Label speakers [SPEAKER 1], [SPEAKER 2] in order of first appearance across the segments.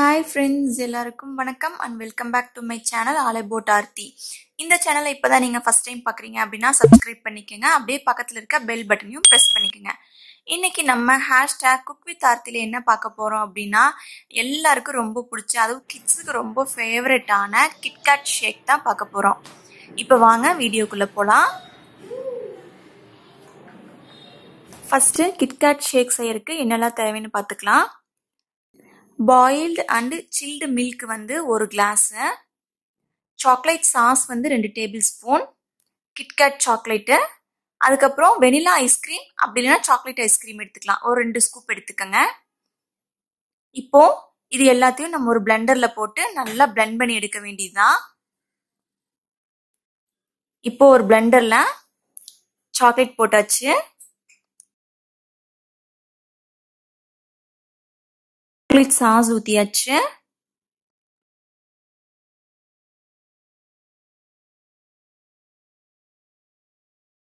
[SPEAKER 1] Hi friends எல்லாருக்கும் வணக்கம் and welcome back to my channel all about Aarthi இந்த சேனலை இப்போ தான் நீங்கள் ஃபஸ்ட் டைம் பார்க்குறீங்க அப்படின்னா சப்ஸ்கிரைப் பண்ணிக்கோங்க. அப்படியே பக்கத்தில் இருக்க பெல் பட்டனையும் ப்ரெஸ் பண்ணிக்கோங்க. இன்னைக்கு நம்ம ஹேஷ்டேக் குக் வித் ஆர்த்தியில் என்ன பார்க்க போகிறோம் அப்படின்னா எல்லாருக்கும் ரொம்ப பிடிச்ச அதுவும் கிட்ஸுக்கு ரொம்ப ஃபேவரட்டான கிட்காட் ஷேக் தான் பார்க்க போகிறோம் இப்போ வாங்க வீடியோக்குள்ளே போகலாம் ஃபஸ்ட்டு கிட்காட் ஷேக் செய்யறதுக்கு என்னெல்லாம் தேவைன்னு பார்த்துக்கலாம். பாயில்டு அண்டு சில்டு மில்க் வந்து ஒரு கிளாஸு சாக்லேட் சாஸ் வந்து ரெண்டு டேபிள் ஸ்பூன் கிட்கேட் சாக்லேட்டு அதுக்கப்புறம் வெனிலா ஐஸ்கிரீம் அப்படி இல்லைன்னா சாக்லேட் ஐஸ்கிரீம் எடுத்துக்கலாம். ஒரு ரெண்டு ஸ்கூப் எடுத்துக்கோங்க. இப்போ இது எல்லாத்தையும் நம்ம ஒரு பிளெண்டரில் போட்டு நல்லா பிளெண்ட் பண்ணி எடுக்க வேண்டியதுதான். இப்போ ஒரு பிளெண்டரில் சாக்லேட் போட்டாச்சு. சாக்லேட் சாஸ் ஊற்றியாச்சு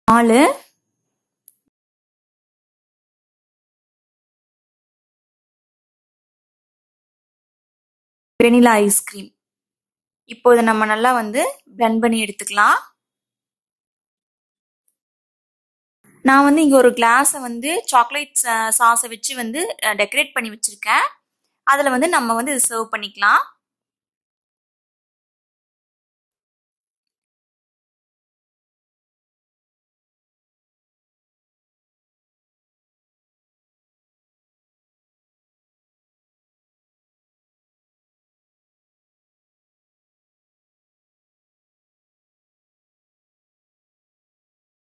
[SPEAKER 1] நாலு வெனிலா ஐஸ்கிரீம் இப்போது நம்ம நல்லா வந்து பிளெண்ட் பண்ணி எடுத்துக்கலாம். நான் வந்து இங்கே ஒரு கிளாஸை வந்து சாக்லேட் சாஸை வச்சு வந்து டெக்கரேட் பண்ணி வச்சுருக்கேன். அதில் வந்து நம்ம வந்து இது சர்வ் பண்ணிக்கலாம்.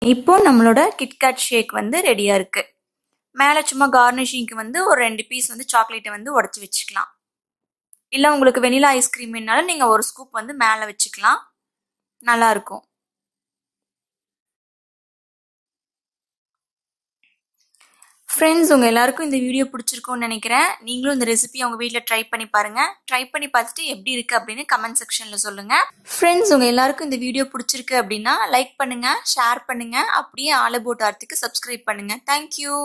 [SPEAKER 1] இப்போ நம்மளோட கிட்கேட் ஷேக் வந்து ரெடியாக இருக்குது மேலே சும்மா கார்னிஷிங்க்கு வந்து ஒரு ரெண்டு பீஸ் வந்து சாக்லேட்டை வந்து உடச்சி வச்சுக்கலாம். இல்லை உங்களுக்கு வெனிலா ஐஸ்கிரீம் வேணாலும் நீங்கள் ஒரு ஸ்கூப் வந்து மேலே வச்சுக்கலாம். நல்லாயிருக்கும் ஃப்ரெண்ட்ஸ் உங்கள் எல்லாருக்கும் இந்த வீடியோ பிடிச்சிருக்கும்னு நினைக்கிறேன். நீங்களும் இந்த ரெசிபி அவங்க வீட்டில் ட்ரை பண்ணி பாருங்கள் ட்ரை பண்ணி பார்த்துட்டு எப்படி இருக்குது அப்படின்னு கமெண்ட் செக்ஷனில் சொல்லுங்கள் ஃப்ரெண்ட்ஸ் உங்கள் எல்லாருக்கும் இந்த வீடியோ பிடிச்சிருக்கு அப்படின்னா லைக் பண்ணுங்கள் ஷேர் பண்ணுங்கள் அப்படியே ஆல் அபவுட் ஆர்த்துக்கு சப்ஸ்கிரைப் பண்ணுங்கள் தேங்க்யூ